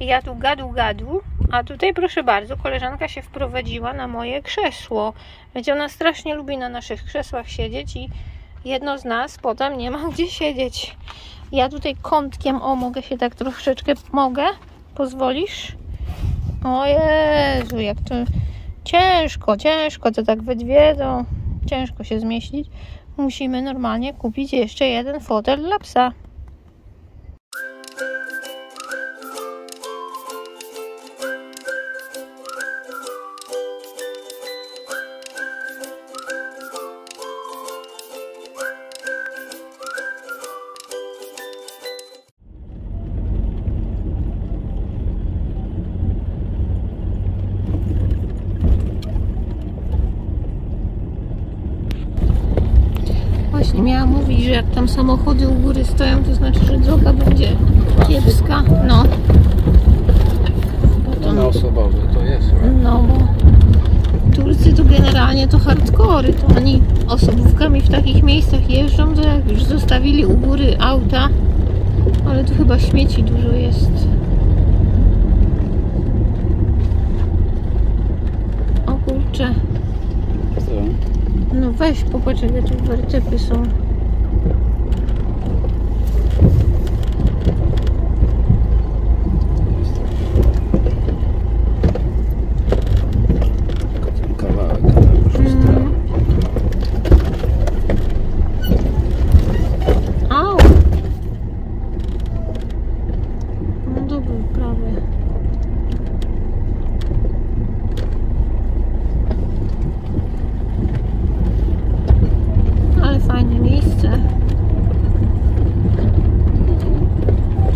Ja tu gadu gadu, a tutaj proszę bardzo, koleżanka się wprowadziła na moje krzesło. Wiecie, ona strasznie lubi na naszych krzesłach siedzieć i jedno z nas potem nie ma gdzie siedzieć. Ja tutaj kątkiem, o mogę się tak troszeczkę, mogę? Pozwolisz? O Jezu, jak to ciężko, ciężko, to tak we dwie to ciężko się zmieścić. Musimy normalnie kupić jeszcze jeden fotel dla psa. Samochody u góry stoją, to znaczy, że droga będzie kiepska. No. To, Na osobowy to jest. no bo Turcy to generalnie to hardkory, to oni osobówkami w takich miejscach jeżdżą, to jak już zostawili u góry auta, ale tu chyba śmieci dużo jest. O kurczę. No weź popatrz jakie tu wertypy są. Ten kawałek tam już jest Mm. Au! No dobra, prawie. Ale fajne miejsce.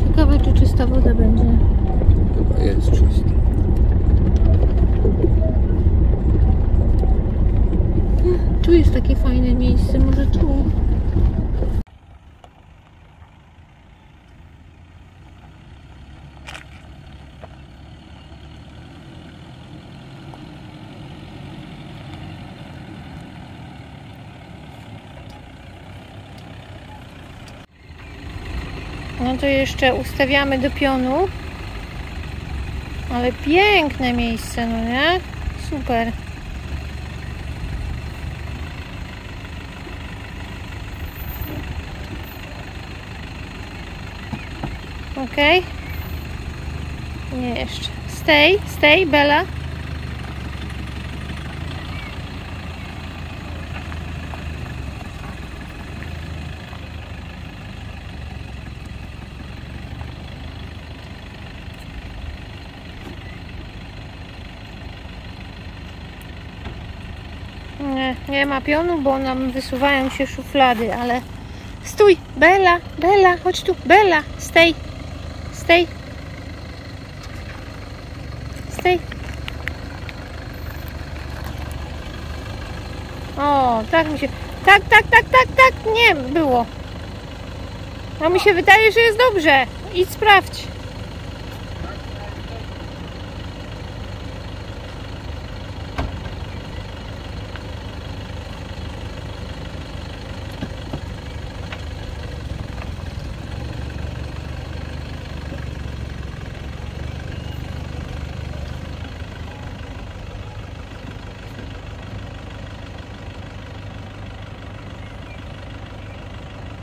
Ciekawe czy czysta woda będzie. Chyba jest czysty. Tu jest takie fajne miejsce, może tu. No to jeszcze ustawiamy do pionu. Ale piękne miejsce, no nie? Super. Okej. Nie jeszcze. Stay, stay, Bella. Nie, ma pionu, bo nam wysuwają się szuflady, ale Stój! Bella! Bella! Chodź tu! Bella! Stay! Stay! Stay! O, tak mi się... Tak, tak, tak, tak, tak! Nie było! A mi się wydaje, że jest dobrze. Idź sprawdź.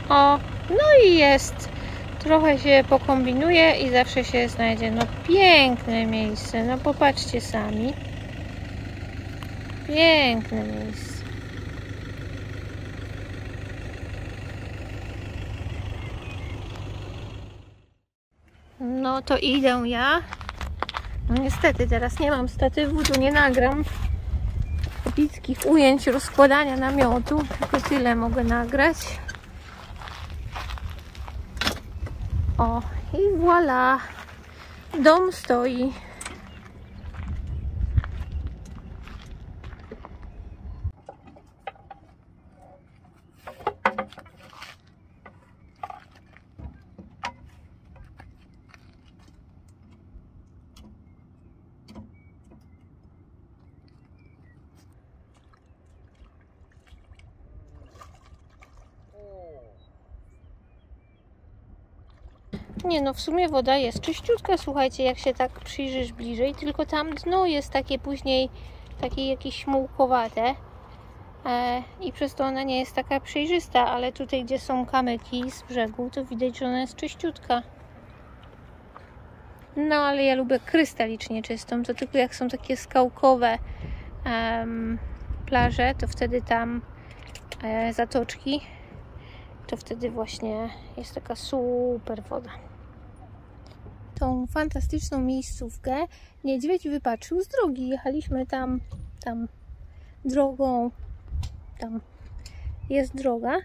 O, no i jest. Trochę się pokombinuje i zawsze się znajdzie. No piękne miejsce. No popatrzcie sami. Piękne miejsce. No to idę ja. No niestety teraz nie mam statywu, tu nie nagram epickich ujęć rozkładania namiotu. Tylko tyle mogę nagrać. O, i voilà. Dom stoi. Nie no, w sumie woda jest czyściutka, słuchajcie, jak się tak przyjrzysz bliżej, tylko tam dno jest takie później, takie jakieś mułkowate e, i przez to ona nie jest taka przejrzysta, ale tutaj, gdzie są kamyki z brzegu, to widać, że ona jest czyściutka. No, ale ja lubię krystalicznie czystą, to tylko jak są takie skałkowe em, plaże, to wtedy tam e, zatoczki, to wtedy właśnie jest taka super woda. Tą fantastyczną miejscówkę niedźwiedź wypatrzył z drogi. Jechaliśmy tam, tam drogą, tam jest droga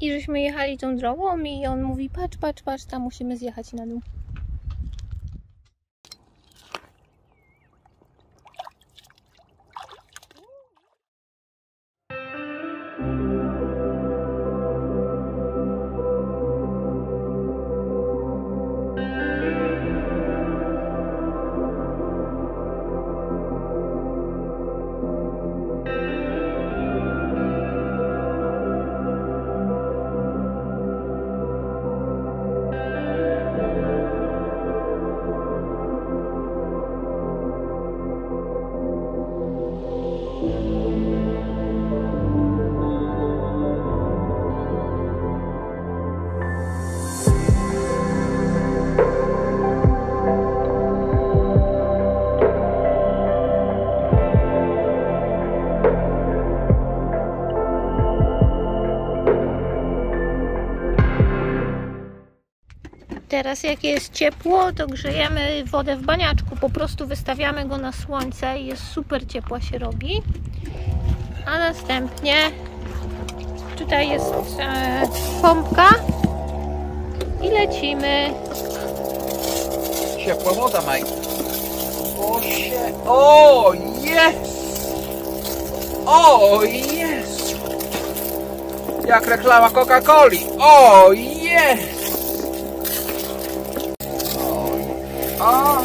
i żeśmy jechali tą drogą i on mówi patrz, patrz, patrz, tam musimy zjechać na dół. Teraz jak jest ciepło, to grzejemy wodę w baniaczku. Po prostu wystawiamy go na słońce i jest super ciepła się robi. A następnie tutaj jest e, pompka i lecimy. Ciepła woda, Maj. O się... O, jest! O, jest! Jak reklama Coca-Coli. O, jest! O,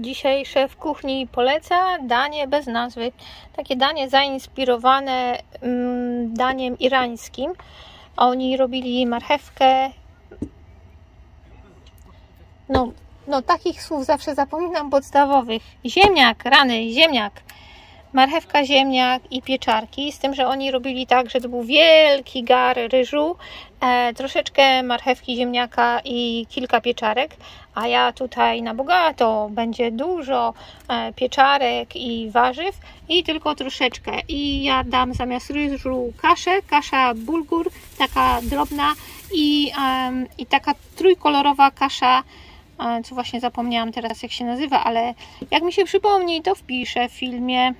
Dzisiaj szef kuchni poleca danie bez nazwy. Takie danie zainspirowane mm, daniem irańskim. Oni robili marchewkę. No, no takich słów zawsze zapominam podstawowych. Ziemniak, rany, ziemniak. Marchewka, ziemniak i pieczarki. Z tym, że oni robili tak, że to był wielki gar ryżu, e, troszeczkę marchewki, ziemniaka i kilka pieczarek. A ja tutaj na bogato będzie dużo e, pieczarek i warzyw i tylko troszeczkę. I ja dam zamiast ryżu kaszę, kasza bulgur, taka drobna i, em, i taka trójkolorowa kasza e, co właśnie zapomniałam teraz jak się nazywa, ale jak mi się przypomni, to wpiszę w filmie.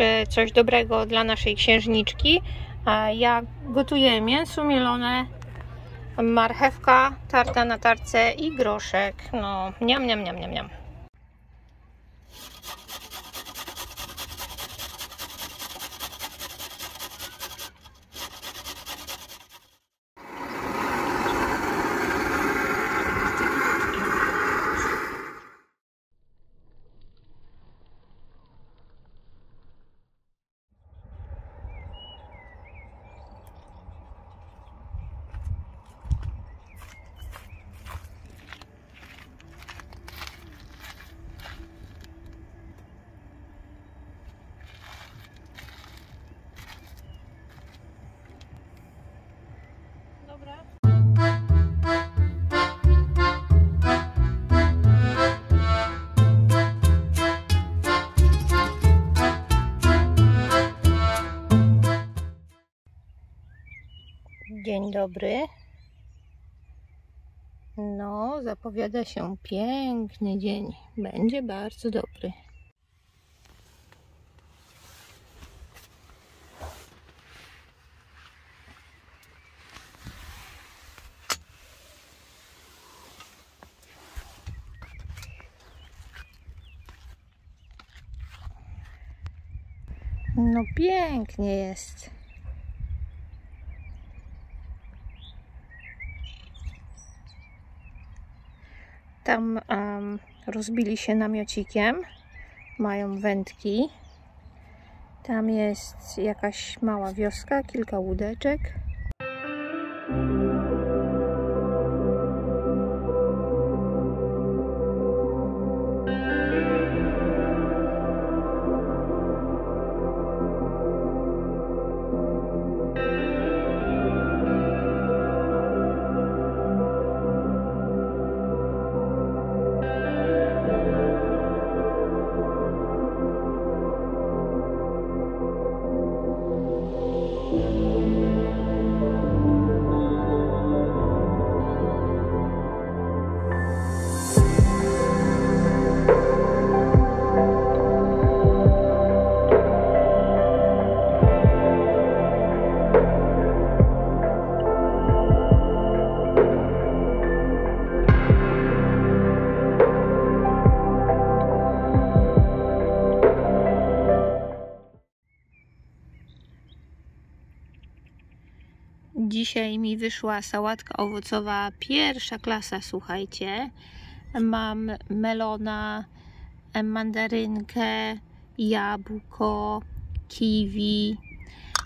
Jeszcze coś dobrego dla naszej księżniczki. Ja gotuję mięso mielone, marchewka, tarta na tarce i groszek. No, niam, niam, niam, niam, dobry. No, zapowiada się piękny dzień. Będzie bardzo dobry. No pięknie jest. Tam um, rozbili się namiocikiem. Mają wędki. Tam jest jakaś mała wioska, kilka łódeczek. Wyszła sałatka owocowa pierwsza klasa, słuchajcie. Mam melona, mandarynkę, jabłko, kiwi.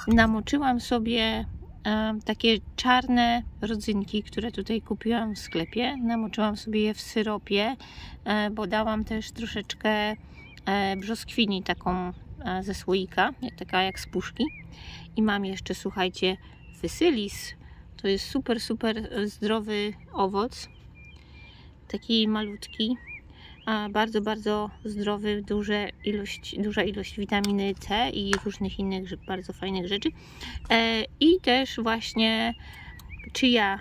Namoczyłam sobie e, takie czarne rodzynki, które tutaj kupiłam w sklepie. Namoczyłam sobie je w syropie, e, bo dałam też troszeczkę e, brzoskwini taką e, ze słoika, taka jak z puszki. I mam jeszcze, słuchajcie, Wysylis. To jest super, super zdrowy owoc. Taki malutki, a bardzo, bardzo zdrowy, duże ilość, duża ilość witaminy C i różnych innych bardzo fajnych rzeczy. E, I też właśnie chia,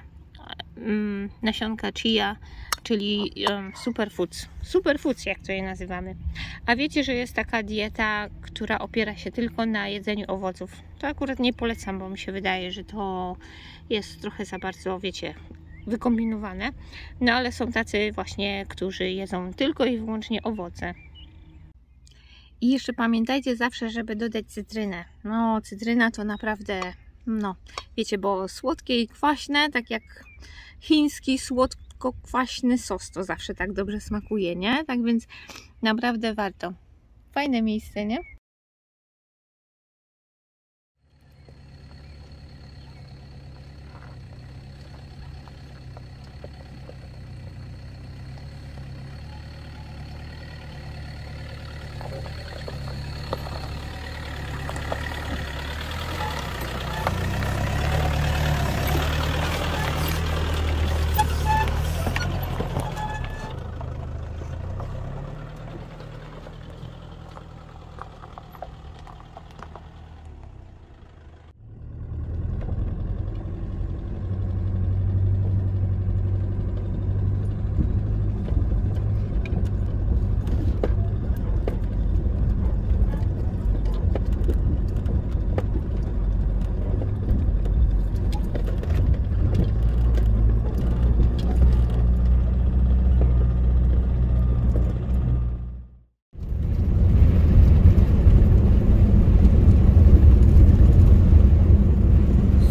mm, nasionka chia, czyli superfoods. Superfoods, jak to je nazywamy. A wiecie, że jest taka dieta, która opiera się tylko na jedzeniu owoców. To akurat nie polecam, bo mi się wydaje, że to jest trochę za bardzo, wiecie, wykombinowane. No ale są tacy właśnie, którzy jedzą tylko i wyłącznie owoce. I jeszcze pamiętajcie zawsze, żeby dodać cytrynę. No, cytryna to naprawdę, no, wiecie, bo słodkie i kwaśne, tak jak chiński słodko-kwaśny sos, to zawsze tak dobrze smakuje, nie? Tak więc naprawdę warto. Fajne miejsce, nie?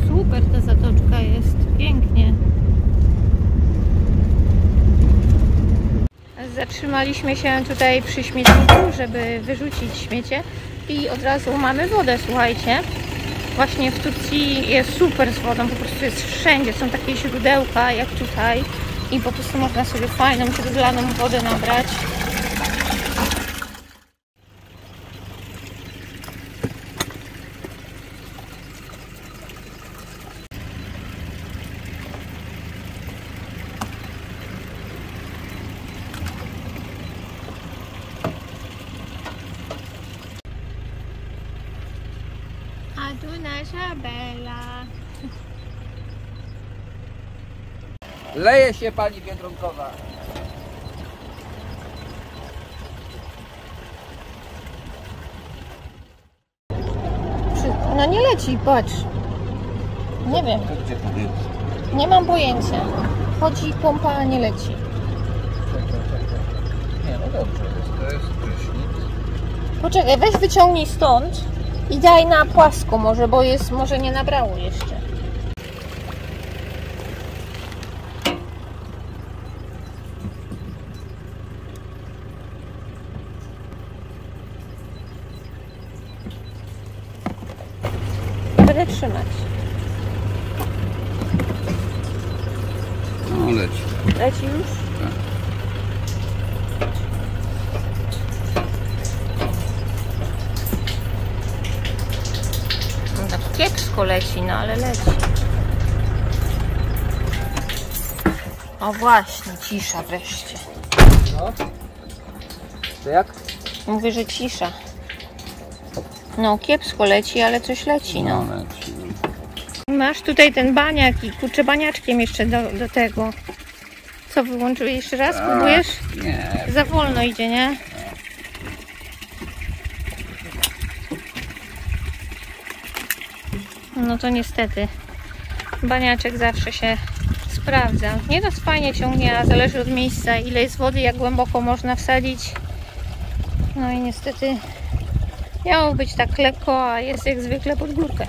Super ta zatoczka jest, pięknie. Zatrzymaliśmy się tutaj przy śmietniku, żeby wyrzucić śmiecie i od razu mamy wodę, słuchajcie. Właśnie w Turcji jest super z wodą, po prostu jest wszędzie, są takie źródełka jak tutaj i po prostu można sobie fajną, źródlaną wodę nabrać. A tu nasza Bela. Leje się pani Biedronkowa. No nie leci, patrz. Nie wiem, nie mam pojęcia. Chodzi pompa, a nie leci. Nie, no dobrze jest. To jest prysznic. Poczekaj, weź wyciągnij stąd i daj na płasko może, bo jest, może nie nabrało jeszcze. Będę trzymać. No leci. Leci już? Tak. No tak kiepsko leci, no ale leci. O właśnie, cisza wreszcie. No. To jak? Mówię, że cisza. No kiepsko leci, ale coś leci, no. leci. Masz tutaj ten baniak i kurczę baniaczkiem jeszcze do, do tego. Co wyłączyłeś jeszcze raz? Próbujesz? Nie. Za wolno idzie, nie? No to niestety. Baniaczek zawsze się sprawdza. Nie to fajnie ciągnie, a zależy od miejsca, ile jest wody, jak głęboko można wsadzić. No i niestety miało być tak lekko, a jest jak zwykle pod górkę.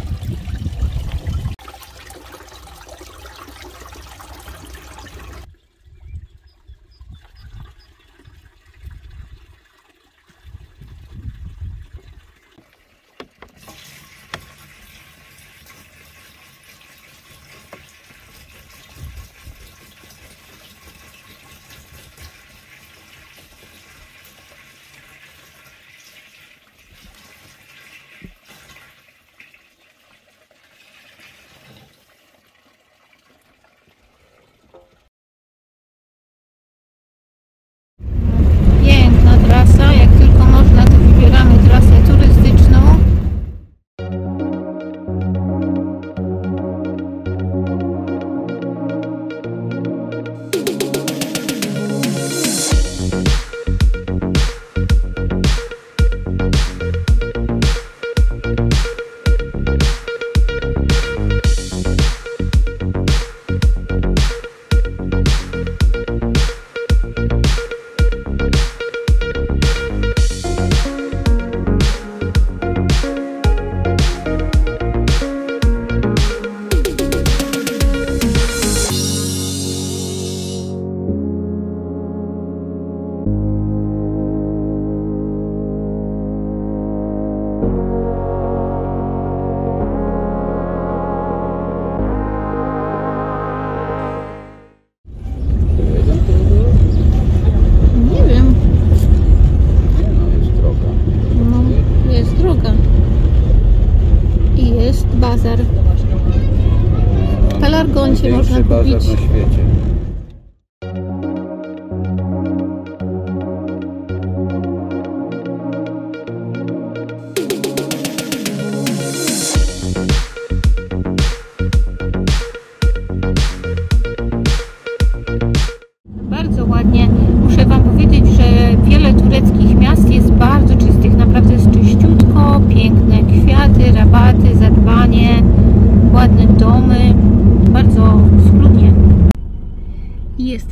Kupić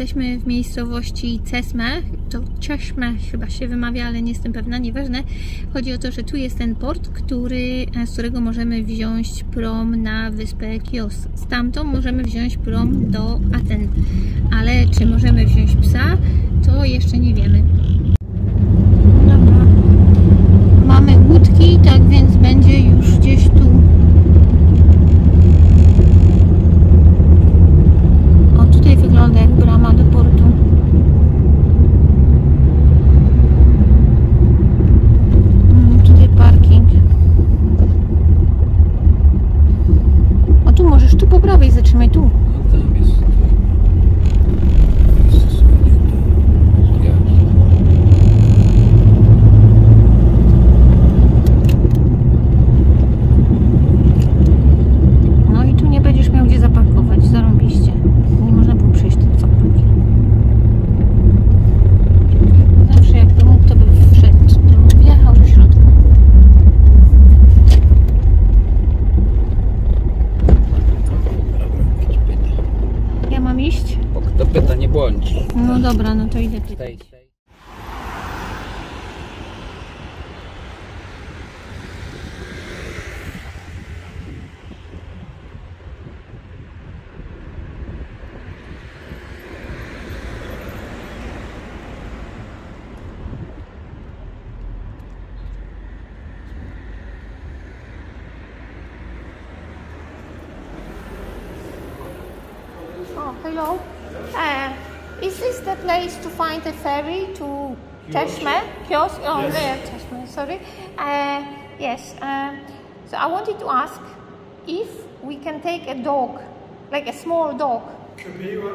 jesteśmy w miejscowości Cesme. To Cześme chyba się wymawia, ale nie jestem pewna, nieważne. Chodzi o to, że tu jest ten port, który, z którego możemy wziąć prom na wyspę Kios. Stamtąd możemy wziąć prom do Aten. Ale czy możemy wziąć psa, to jeszcze nie wiemy. Dobra. Mamy łódki, tak więc będzie Hello. Uh, is this the place to find a ferry to Tashma? Kiosk? Oh, there, Tashma, sorry. Uh, yes. Um, so I wanted to ask if we can take a dog, like a small dog. Köpeği var.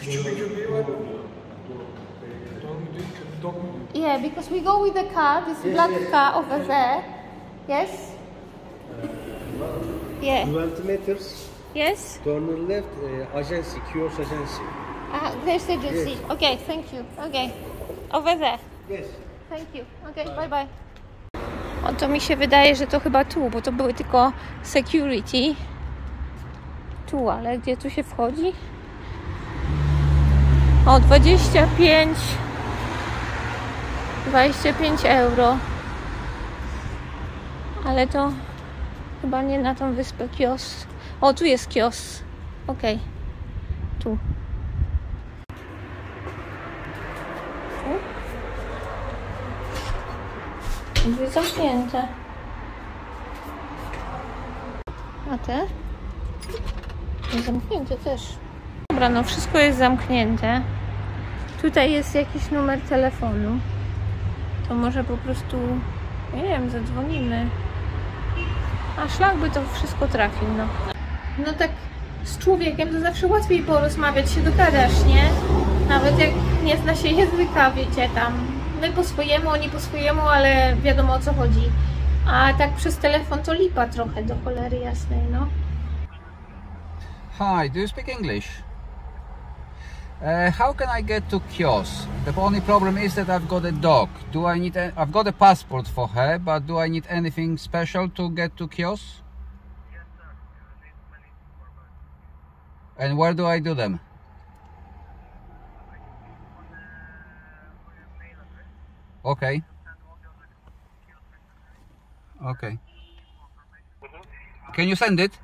Küçük bir köpeği var. Dog mu değil, köpek dog mu? Yeah, because we go with the car, this black car over there. Yes? Yeah. 20 meters, Yes? turn left, uh, agency, kiosk agency. Uh, there's the agency. Okay, thank you. Okay. Over there. Yes. Thank you. Okay, bye bye. O, to mi się wydaje, że to chyba tu, bo to były tylko security. Tu, ale gdzie tu się wchodzi? O, 25 25 euro. Ale to chyba nie na tą wyspę kios. O, tu jest kios. Okej. Tu. Drzwi zamknięte. A te? Zamknięte też. Dobra, no wszystko jest zamknięte. Tutaj jest jakiś numer telefonu. To może po prostu, nie wiem, zadzwonimy. A szlak by to wszystko trafił, no. No tak z człowiekiem to zawsze łatwiej porozmawiać, się dogadasz, nie? Nawet jak nie zna się języka, wiecie, tam my po swojemu, oni po swojemu, ale wiadomo o co chodzi. A tak przez telefon to lipa trochę do cholery jasnej, no. Hi, do you speak English? Uh, how can I get to Kios? The only problem is that I've got a dog. Do I need? A, I've got a passport for her, but do I need anything special to get to Kios? Yes, sir. And where do I do them? Okay. Okay. Can you send it?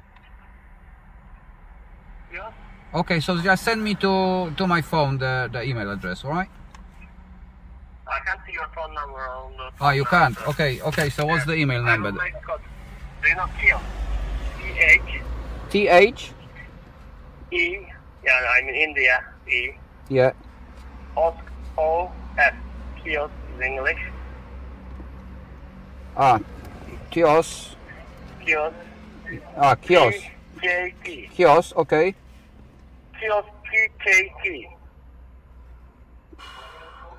Okay, so just send me to to my phone the, the email address, all right? I can't see your phone number on the. Ah, you can't. Okay, okay. So what's the email number? will make code. Do you know Kio? E H T H. E. Yeah, I'm in India. E. Yeah. O O S. Kiosk is English. Ah, Kios. Kiosk. Ah, Kios. K T. Kios. Okay. Kiosk P K T.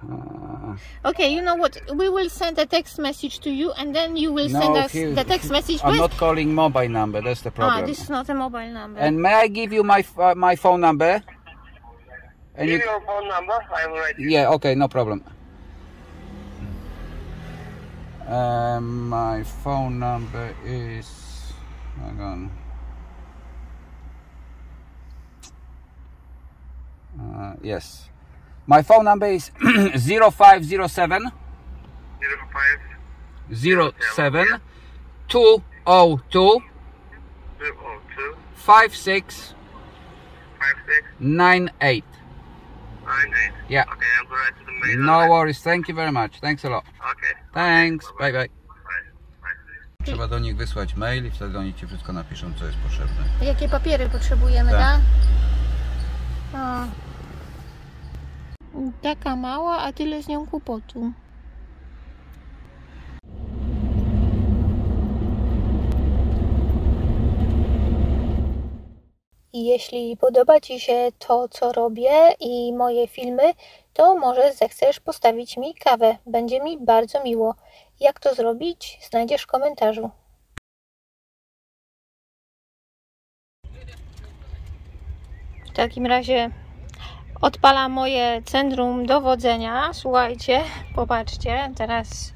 Uh, Okay, you know what? We will send a text message to you and then you will no, send us he- the text message I'm with. not calling mobile number. That's the problem. ah, problem. this is not a mobile number. And may I give you my uh, my phone number? And Give you, your phone number. I will write. yeah. Okay, no problem. Um, my phone number is. Hang on. Uh, yes. My phone number is 0507 Zero five 07 202 two oh two 56 98. nine. Yeah. Okay, go right to the mail. No worries. Thank you very much. Thanks a lot. Okay. Thanks. Bye bye. Trzeba do nich wysłać mail i wtedy oni ci wszystko napiszą, co jest potrzebne. Jakie papiery potrzebujemy, Tak. tak? A. Taka mała, a tyle z nią kłopotu. Jeśli podoba Ci się to, co robię i moje filmy, to może zechcesz postawić mi kawę. Będzie mi bardzo miło. Jak to zrobić? Znajdziesz w komentarzu. W takim razie odpalam moje centrum dowodzenia. Słuchajcie, popatrzcie, teraz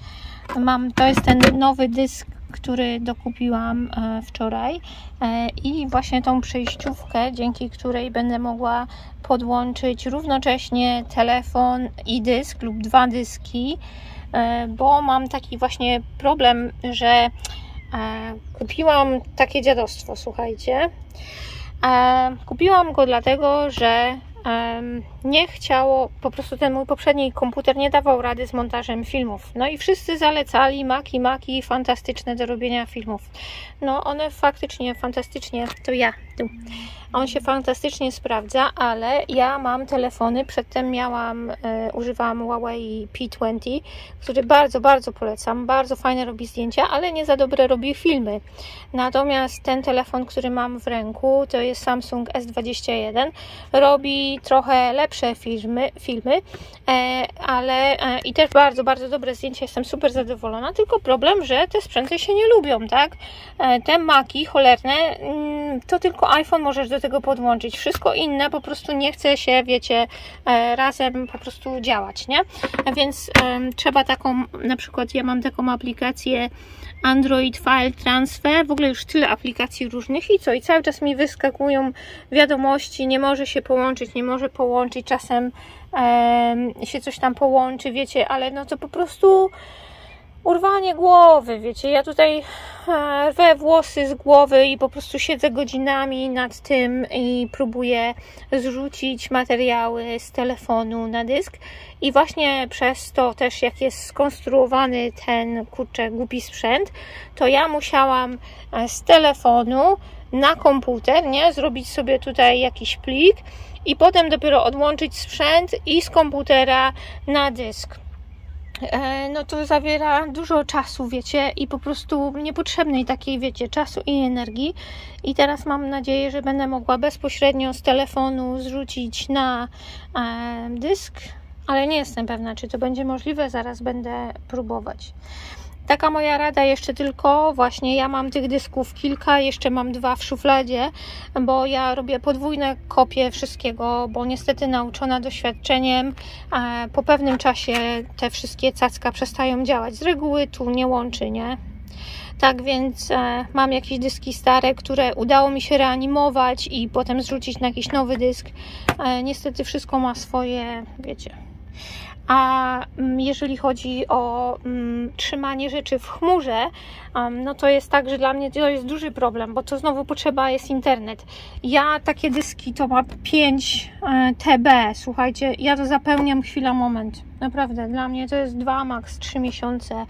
mam, to jest ten nowy dysk który dokupiłam e, wczoraj e, i właśnie tą przejściówkę, dzięki której będę mogła podłączyć równocześnie telefon i dysk lub dwa dyski, e, bo mam taki właśnie problem, że kupiłam takie dziadostwo, słuchajcie. Kupiłam go dlatego, że nie chciało, po prostu ten mój poprzedni komputer nie dawał rady z montażem filmów. No i wszyscy zalecali maki, maki fantastyczne do robienia filmów. No one faktycznie, fantastycznie, to ja tu. On się fantastycznie sprawdza, ale ja mam telefony, przedtem miałam, e, używałam Huawei P20, który bardzo, bardzo polecam, bardzo fajne robi zdjęcia, ale nie za dobre robi filmy. Natomiast ten telefon, który mam w ręku, to jest Samsung S21, robi trochę lepsze filmy, filmy e, ale e, i też bardzo, bardzo dobre zdjęcia, jestem super zadowolona, tylko problem, że te sprzęty się nie lubią, tak? E, te maki cholerne, mm, to tylko iPhone możesz do tego podłączyć. Wszystko inne po prostu nie chce się, wiecie, razem po prostu działać, nie? Więc trzeba taką, na przykład ja mam taką aplikację Android File Transfer, w ogóle już tyle aplikacji różnych i co? I cały czas mi wyskakują wiadomości, nie może się połączyć, nie może połączyć, czasem się coś tam połączy, wiecie, ale no to po prostu urwanie głowy, wiecie, ja tutaj e, rwę włosy z głowy i po prostu siedzę godzinami nad tym i próbuję zrzucić materiały z telefonu na dysk i właśnie przez to też jak jest skonstruowany ten, kurczę, głupi sprzęt, to ja musiałam e, z telefonu na komputer, nie, zrobić sobie tutaj jakiś plik i potem dopiero odłączyć sprzęt i z komputera na dysk. E, no to zawiera dużo czasu, wiecie, i po prostu niepotrzebnej takiej, wiecie, czasu i energii. I teraz mam nadzieję, że będę mogła bezpośrednio z telefonu zrzucić na e, dysk, ale nie jestem pewna, czy to będzie możliwe. Zaraz będę próbować. Taka moja rada jeszcze tylko, właśnie ja mam tych dysków kilka, jeszcze mam dwa w szufladzie, bo ja robię podwójne kopie wszystkiego, bo niestety nauczona doświadczeniem, po pewnym czasie te wszystkie cacka przestają działać. Z reguły tu nie łączy, nie? Tak więc e, mam jakieś dyski stare, które udało mi się reanimować i potem zrzucić na jakiś nowy dysk. E, niestety wszystko ma swoje, wiecie, a mm, jeżeli chodzi o um, trzymanie rzeczy w chmurze, um, no to jest tak, że dla mnie to jest duży problem, bo to znowu potrzeba jest internet. Ja takie dyski to ma 5 e, słuchajcie, ja to zapełniam chwila, moment. Naprawdę, dla mnie to jest 2, max 3 miesiące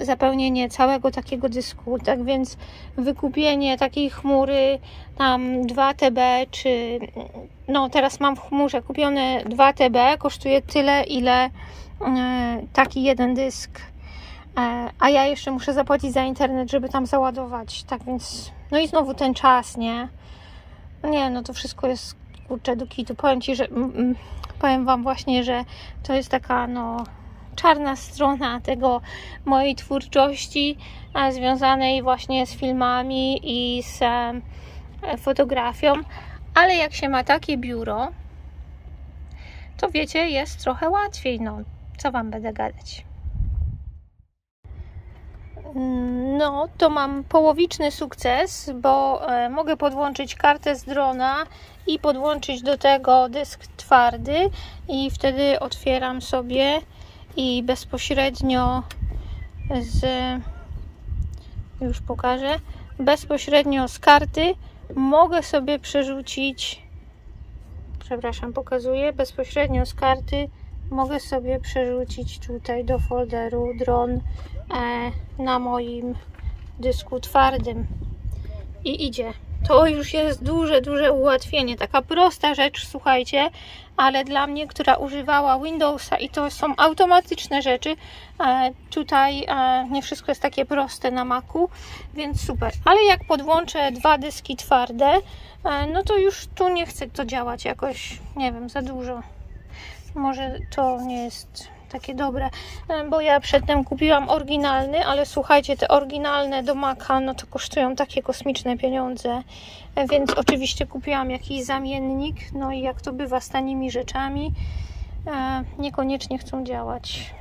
zapełnienie całego takiego dysku. Tak więc wykupienie takiej chmury tam 2 TB, czy no teraz mam w chmurze kupione 2 TB, kosztuje tyle, ile e, taki jeden dysk. E, a ja jeszcze muszę zapłacić za internet, żeby tam załadować. Tak więc, no i znowu ten czas, nie? Nie, no to wszystko jest kurczę do kitu. Powiem Ci, że powiem Wam właśnie, że to jest taka, no czarna strona tego mojej twórczości związanej właśnie z filmami i z e, fotografią, ale jak się ma takie biuro, to wiecie, jest trochę łatwiej. No, co wam będę gadać? No, to mam połowiczny sukces, bo e, mogę podłączyć kartę z drona i podłączyć do tego dysk twardy i wtedy otwieram sobie i bezpośrednio z już pokażę bezpośrednio z karty mogę sobie przerzucić przepraszam, pokazuję bezpośrednio z karty mogę sobie przerzucić tutaj do folderu dron e, na moim dysku twardym. I idzie to już jest duże, duże ułatwienie. Taka prosta rzecz, słuchajcie, ale dla mnie, która używała Windowsa i to są automatyczne rzeczy, e, tutaj e, nie wszystko jest takie proste na Macu, więc super. Ale jak podłączę dwa dyski twarde, e, no to już tu nie chce to działać jakoś, nie wiem, za dużo. Może to nie jest takie dobre, bo ja przedtem kupiłam oryginalny, ale słuchajcie, te oryginalne do Maca, no to kosztują takie kosmiczne pieniądze, e, więc oczywiście kupiłam jakiś zamiennik, no i jak to bywa z tanimi rzeczami, e, niekoniecznie chcą działać.